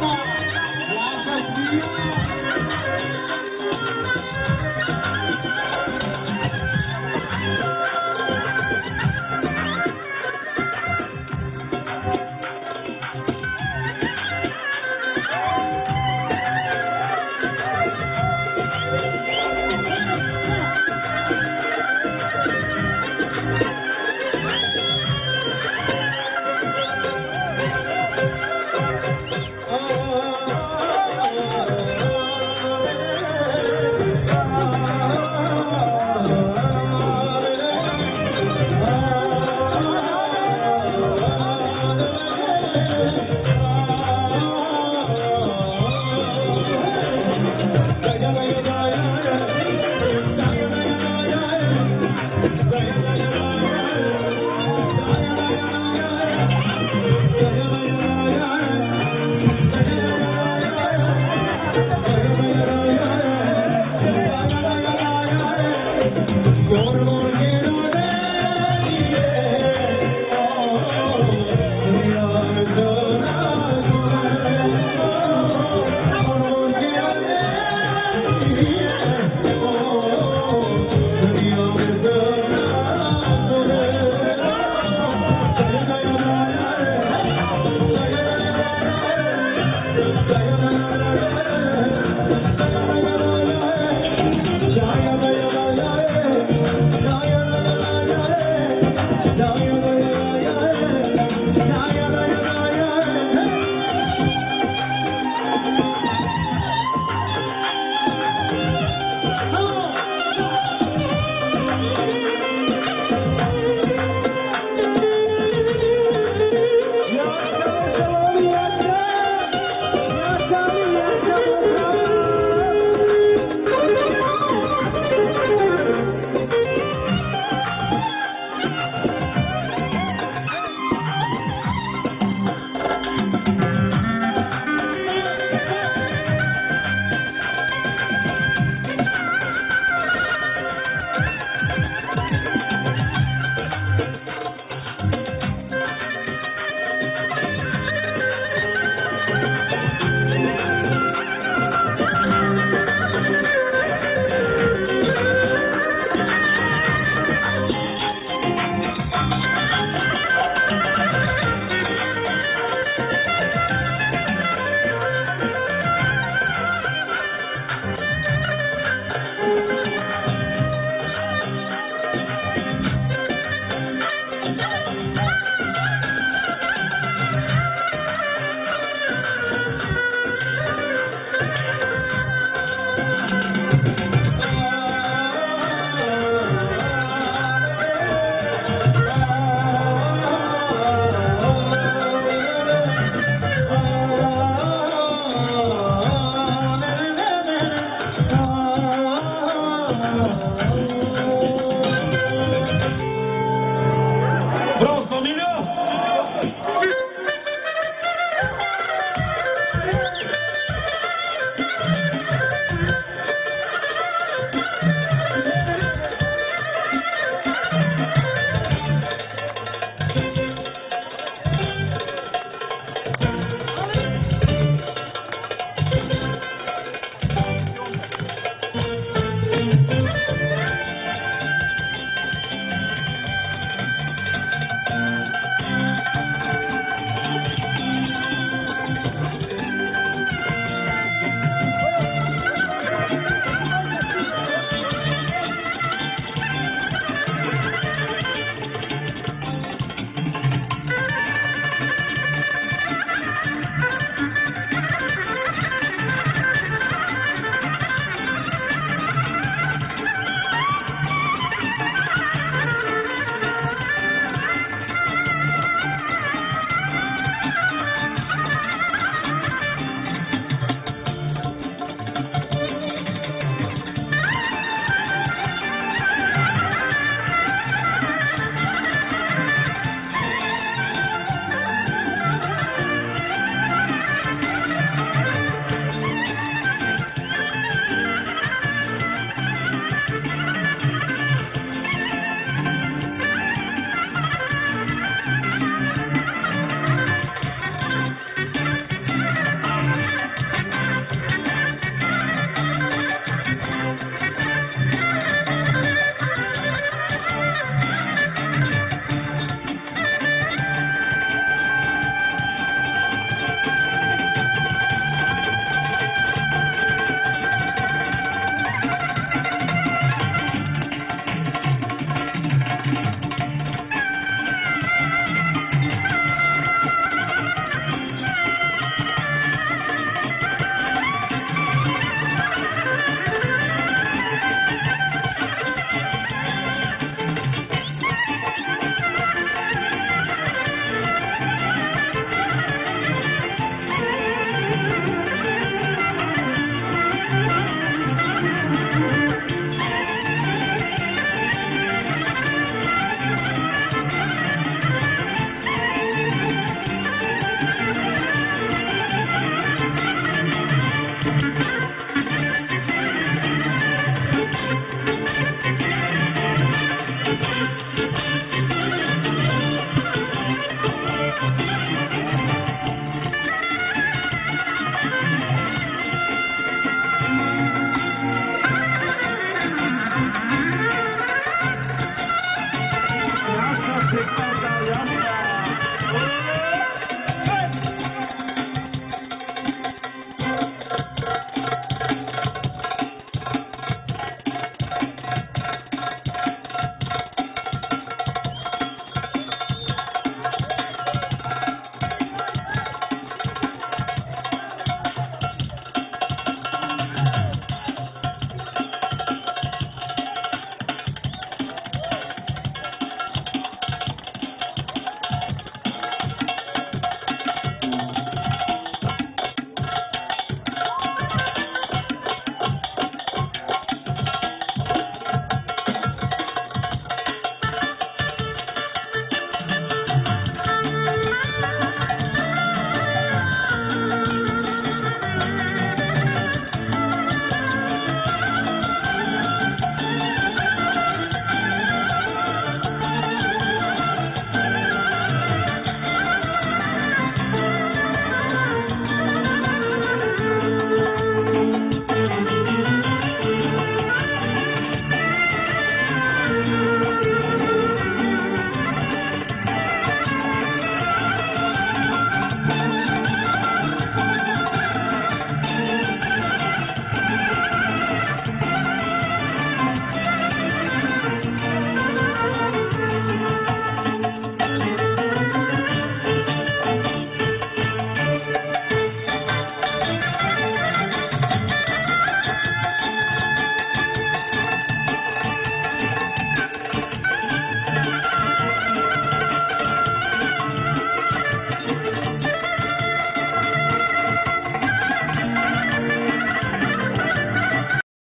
Bye.